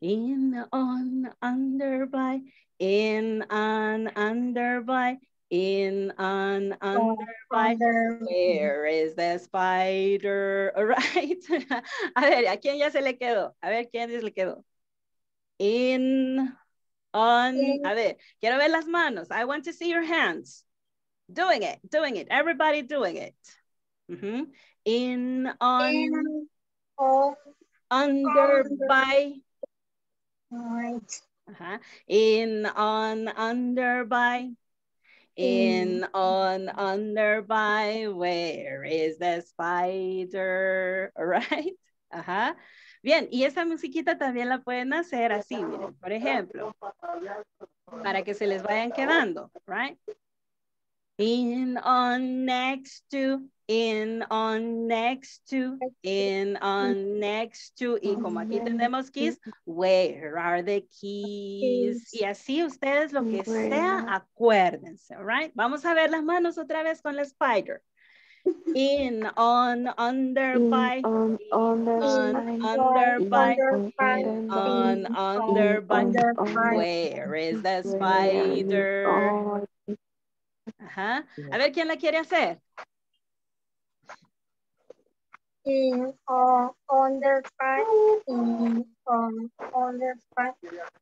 In, on, under, by, in, on, under, by, in, on, under, by, where is the spider? All right. A ver, ¿a quién ya se le quedó? A ver, ¿quién se le quedó? In, on, a ver, quiero ver las manos. I want to see your hands. Doing it, doing it. Everybody doing it. Mhm. In, on, In, on, under, by, right. In, on, under, by. In, on, under, by. Where is the spider? Right. Ajá. Bien, y esa musiquita también la pueden hacer así, miren, por ejemplo, para que se les vayan quedando, right? In, on, next to, in, on, next to, in, on, next to, y como aquí tenemos keys, where are the keys? Y así ustedes lo que sea, acuérdense, right? Vamos a ver las manos otra vez con la spider. In, on, under, In, by, on, under, on, by, under, by, on, under, by, where is the spider? On, Ajá. A ver, ¿quién la quiere hacer? In, on, under, by, in, on, under, by,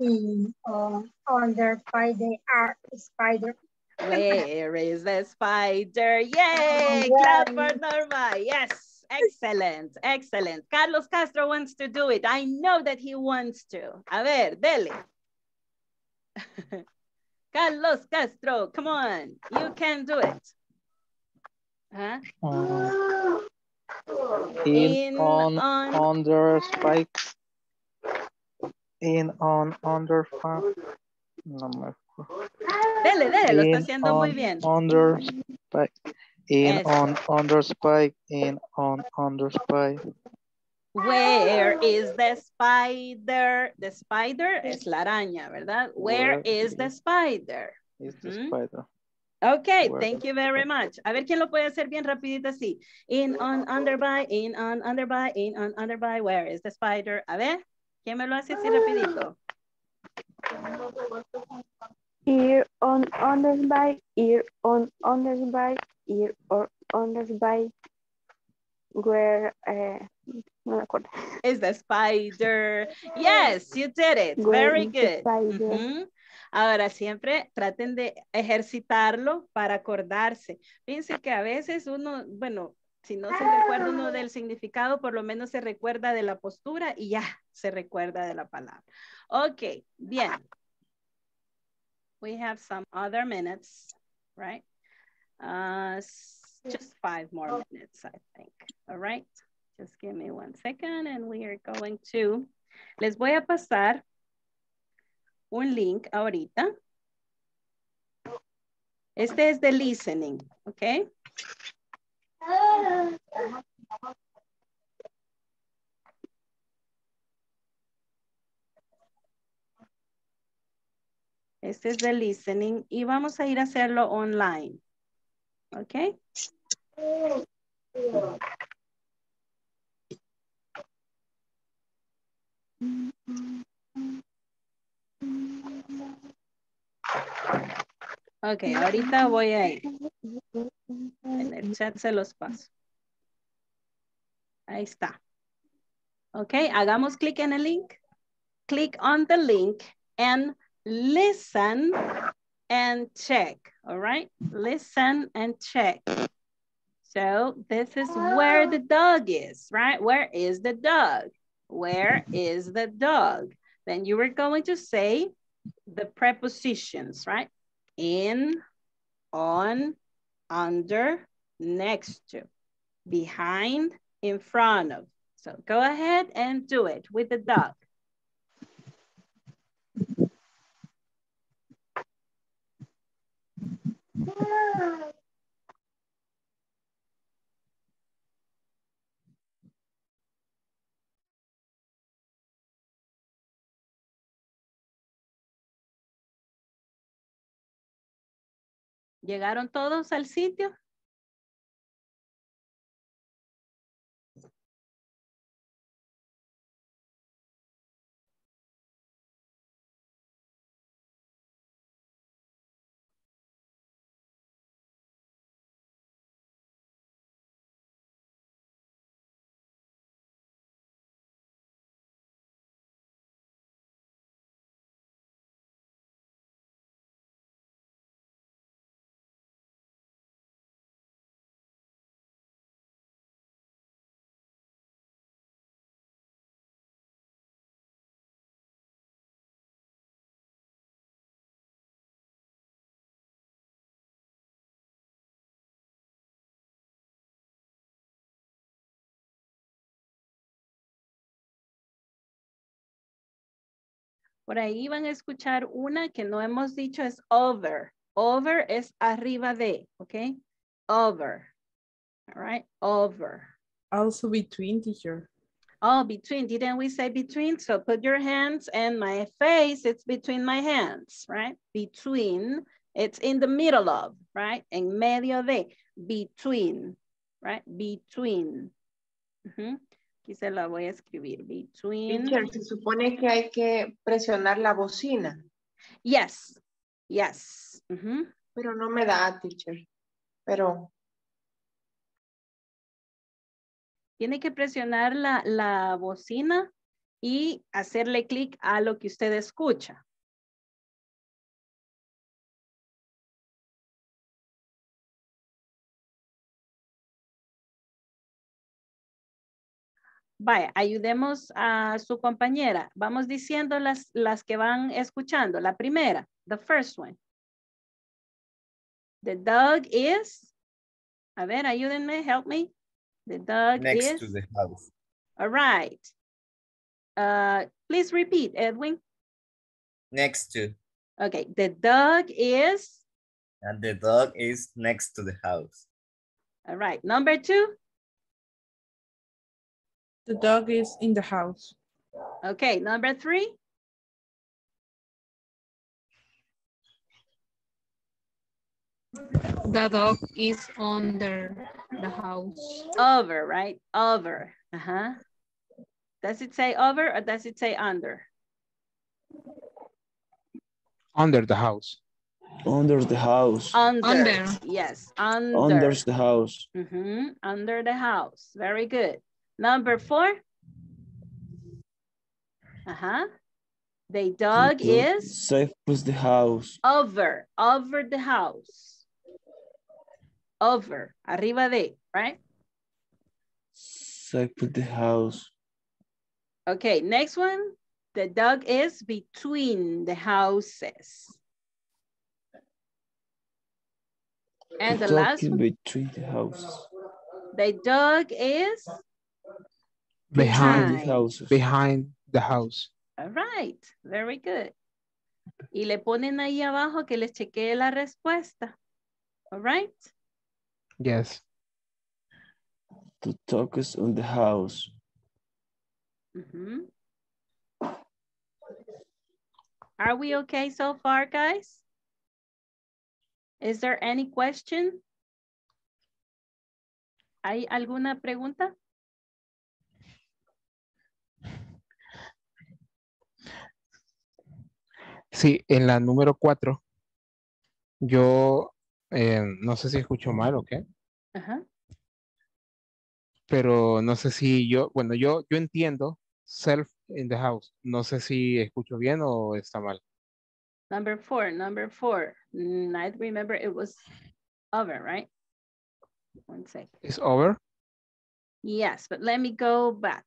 in, on, under, by, they are spider. Where is the spider? Yay! Clap for Norma. Yes. Excellent. Excellent. Carlos Castro wants to do it. I know that he wants to. A ver, dele. Carlos Castro, come on. You can do it. Huh? Uh, in, In, on, on. under, spike. In, on, under. No me Dele, dele, lo está haciendo muy bien. Under, spike. In, Eso. on, under, spike. In, on, under, spike. Where is the spider? The spider es la araña, ¿verdad? Where Where is the spider? Is the Mhm. spider. Okay, Where thank you very much. A ver quién lo puede hacer bien rapidito así. In, on, under, by, in, on, under, by, in, on, under, by. Where is the spider? A ver, ¿quién me lo hace así rapidito? Ear on, under, by, ear on, under, by, ear or under, by, where, eh, no me acuerdo. Is the spider. Yes, you did it. Very good. Ahora, siempre traten de ejercitarlo para acordarse. Fíjense que a veces uno, bueno, si no se recuerda uno del significado, por lo menos se recuerda de la postura y ya se recuerda de la palabra. Ok, bien. We have some other minutes, right? Uh, just five more minutes, I think. All right. Just give me one second and we are going to, les voy a pasar un link ahorita. Este es de listening, ¿ok? Este es de listening y vamos a ir a hacerlo online. ¿Ok? Ok, ahorita voy a ir. En el chat se los paso. Ahí está. Ok, hagamos clic en el link. Click on the link and listen and check. All right, listen and check. So this is where the dog is, right? Where is the dog? Where is the dog? Then you were going to say the prepositions, right? In, on, under, next to, behind, in front of. So go ahead and do it with the dog. Ah. ¿Llegaron todos al sitio? Por ahí van a escuchar una que no hemos dicho es over. Over es arriba de, ¿ok? Over. All right, over. Also between teacher. Oh, between, didn't we say between? So put your hands and my face, it's between my hands, right? Between, it's in the middle of, right? En medio de, between, right? Between. Ujú. Aquí se la voy a escribir, between. Teacher, se supone que hay que presionar la bocina, Yes, yes. pero no me da, teacher. Pero Tiene que presionar la, la bocina y hacerle clic a lo que usted escucha. Vaya, ayudemos a su compañera. Vamos diciendo las, las que van escuchando. La primera, the first one. The dog is, a ver, ayúdenme, help me. The dog Next is. to the house. All right. Uh, please repeat, Edwin. Next to. Okay, the dog is, And the dog is next to the house. all right. Number two, The dog is in the house. okay. Number three, The dog is under the house. over, right? Over, uh-huh. Does it say over or does it say under? Under the house. Under the house. Under, Under. yes, under. Under the house. Mhm, Under the house, very good. Number four. Uh-huh. The dog is Safe with the house. over, over the house. Over, arriba de, right? Safe with the house. Okay, next one. The dog is between the houses. And the dog last one, between the houses. the dog is, Behind, The houses. behind the house. all right, very good. Y le ponen ahí abajo que les chequee la respuesta. All right? Yes. The dog is on the house. Mhm. Are we okay so far, guys? Is there any question? ¿Hay alguna pregunta? Sí, en la número cuatro, yo eh, no sé si escucho mal o qué, Ajá. pero no sé si yo, bueno, yo, yo entiendo self in the house. No sé si escucho bien o está mal. Number four, number four. Mm, I remember it was over, right? One sec. It's over. Yes, but let me go back.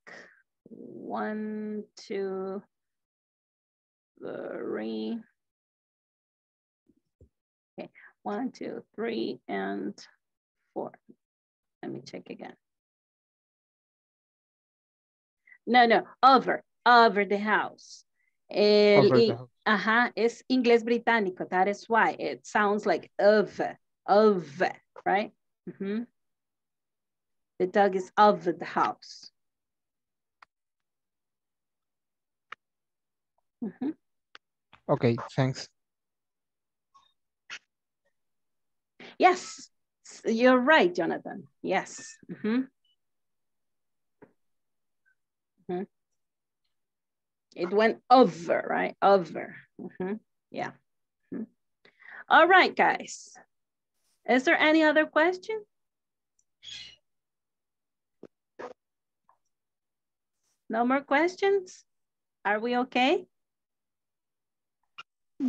One, two, three. Okay, one, two, three, and four. Let me check again. No, no, over, over the house. El Over the house. Ajá, es inglés británico. That is why it sounds like of, of, right? Mhm. The dog is of the house. Mhm. Okay, thanks. Yes, you're right, Jonathan. Yes. Mhm. Mhm. It went over, right? Over. Mhm. Yeah. Mhm. All right, guys. Is there any other question? No more questions? Are we okay?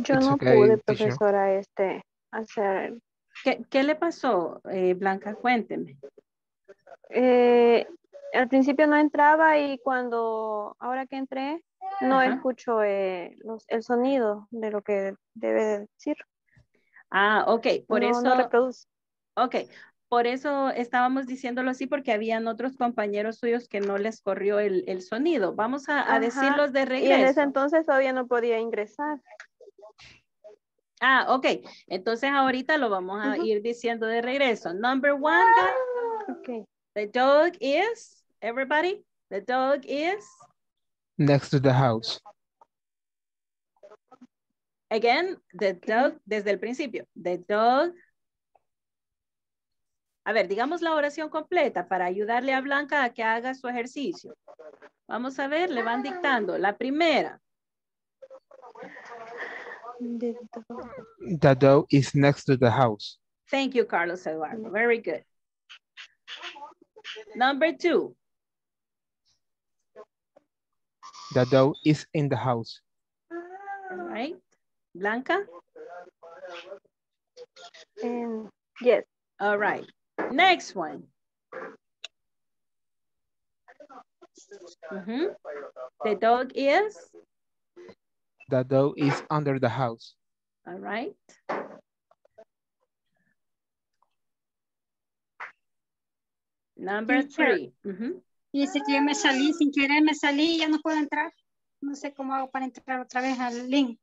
Yo It's no okay, pude, teacher. profesora, este, hacer. ¿Qué, qué le pasó, eh, Blanca? Cuénteme. Eh, al principio no entraba y cuando, ahora que entré, no Ajá. escucho eh, los, el sonido de lo que debe de decir. Ah, ok, por No, eso. no reproduce. Ok, por eso estábamos diciéndolo así porque habían otros compañeros suyos que no les corrió el, el sonido. Vamos a, a decirlos de Y en regreso. ese entonces todavía no podía ingresar. Ah, ok. Entonces ahorita lo vamos a ir diciendo de regreso. Number one, guys. Okay. The dog is, everybody, the dog is, Next to the house. again, the dog, desde el principio. The dog. A ver, digamos la oración completa para ayudarle a Blanca a que haga su ejercicio. Vamos a ver, le van dictando. La primera. The dog. The dog is next to the house. Thank you, Carlos Eduardo. Very good. Number two. The dog is in the house. All right. Blanca. And yes. All right. Next one. Mhm. The dog is, The dog is under the house. all right. Number three. Mhm. Dice que yo me salí, sin querer me salí y ya no puedo entrar. No sé cómo hago para entrar otra vez al link.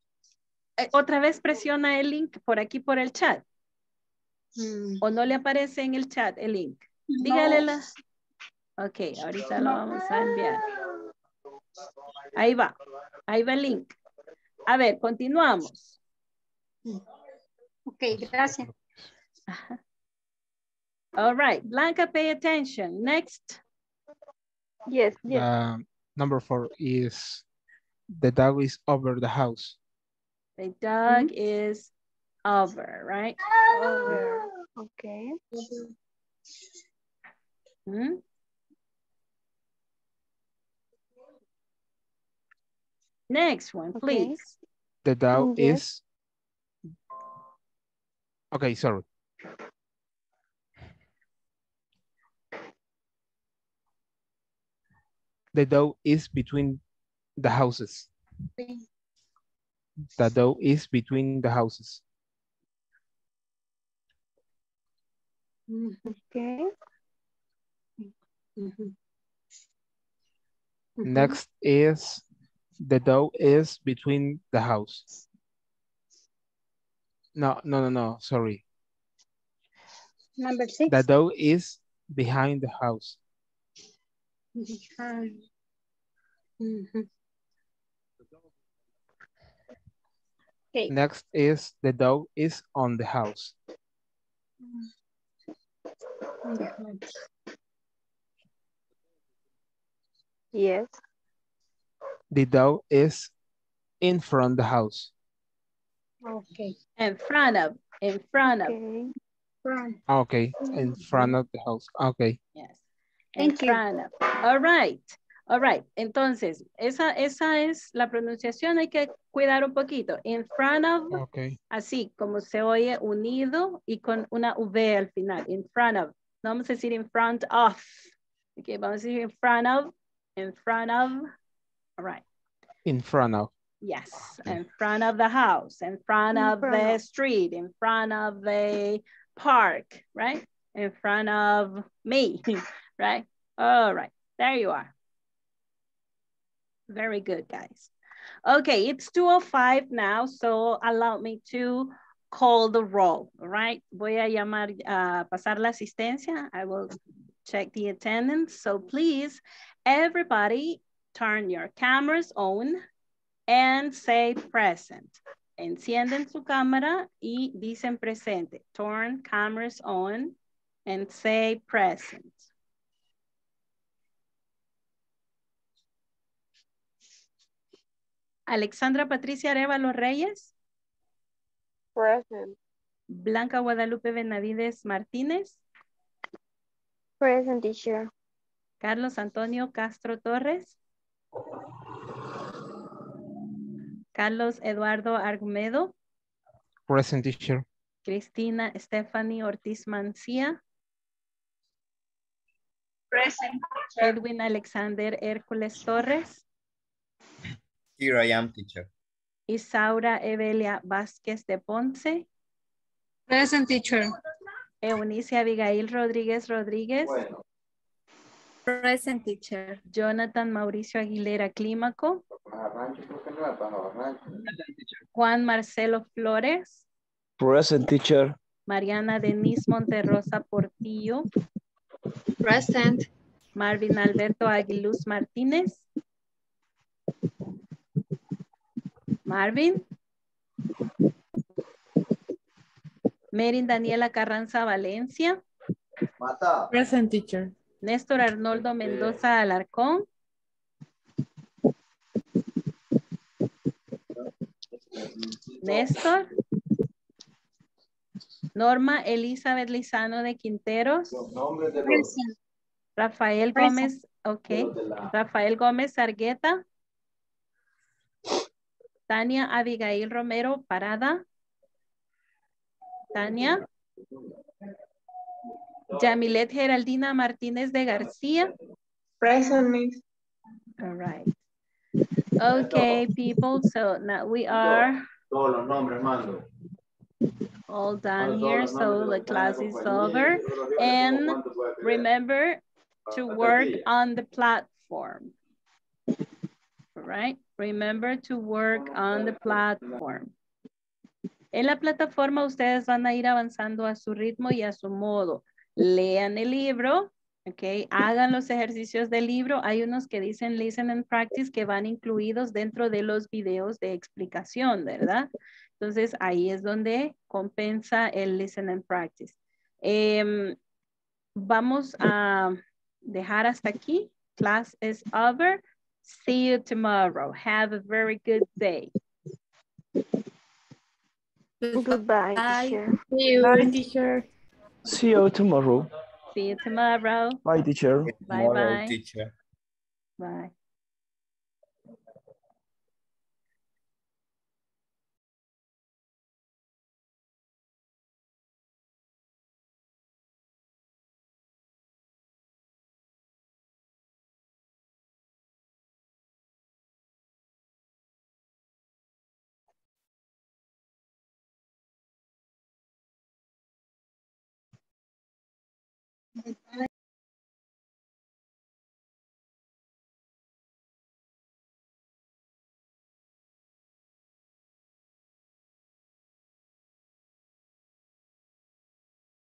Eh, Otra vez presiona el link por aquí por el chat. Mm, ¿O no le aparece en el chat el link? no. Dígale la. Ok, ahorita lo vamos a enviar. Ahí va. Ahí va el link. A ver, continuamos. Ok, gracias. All right, Blanca, pay attention. Next. Yes, yes. The number four is the dog is over the house. The dog is over, right? Over. Okay. Hmm? Next one, Okay. please. The dog Mm, yes. is. Okay, sorry. The dog is between the houses. The dog is between the houses. Okay. mhm. Mhm. Next is the dog is between the house. No, no, no, no, sorry. Number six. The dog is behind the house. Behind. Mhm. Okay. Next is the dog is on the house. Yes. The dog is in front of the house. Okay. In front of, in front of. Okay. Front. Okay, in front of the house. Okay. Yes. In Thank you. front of. All right. All right. Entonces, esa, esa es la pronunciación, hay que cuidar un poquito. In front of, Okay. así como se oye unido y con una V al final. In front of. No vamos a decir in front of. Ok, vamos a decir in front of, in front of. All right. In front of. Yes, in front of the house, in front In of front the of. street, in front of the park, right? In front of me, right? All right, there you are. Very good, guys. Okay, it's 2.05 now, so allow me to call the roll, all right? Voy a llamar, a pasar la asistencia. I will check the attendance. So please, everybody turn your cameras on and say present. Encienden su cámara y dicen presente. Turn cameras on and say present. Alexandra Patricia Arevalo Reyes. Present. Blanca Guadalupe Benavides Martínez. Present teacher. Carlos Antonio Castro Torres. Carlos Eduardo Argumedo. Present teacher. Cristina Stephanie Ortiz Mancía. Present. Edwin Alexander Hércules Torres. Here I am, teacher. Isaura Evelia Vázquez de Ponce. Present teacher. Eunice Abigail Rodríguez Rodríguez. Present teacher. Jonathan Mauricio Aguilera Clímaco. Juan Marcelo Flores. Present teacher. Mariana Denise Monterrosa Portillo. Present. Marvin Alberto Aguiluz Martínez. Marvin. Merin Daniela Carranza Valencia. Present teacher. Néstor Arnoldo Mendoza Alarcón. Néstor. Norma Elizabeth Lizano de Quinteros. Rafael Present. Gómez, ok. Rafael Gómez Argueta. Tania Abigail Romero Parada. Tania. Yamilet Geraldina Martínez de García. Present, miss. All right. Okay, people, so now we are all done here, so the class is over. And remember to work on the platform. All right, remember to work on the platform. En la plataforma ustedes van a ir avanzando a su ritmo y a su modo. Lean el libro, ok, hagan los ejercicios del libro. Hay unos que dicen listen and practice que van incluidos dentro de los videos de explicación, ¿verdad? Entonces ahí es donde compensa el listen and practice. Em, vamos a dejar hasta aquí. Class is over. See you tomorrow. Have a very good day. Goodbye, teacher. Bye, teacher. See you tomorrow. See you tomorrow. Bye, teacher. Bye bye. teacher. Bye.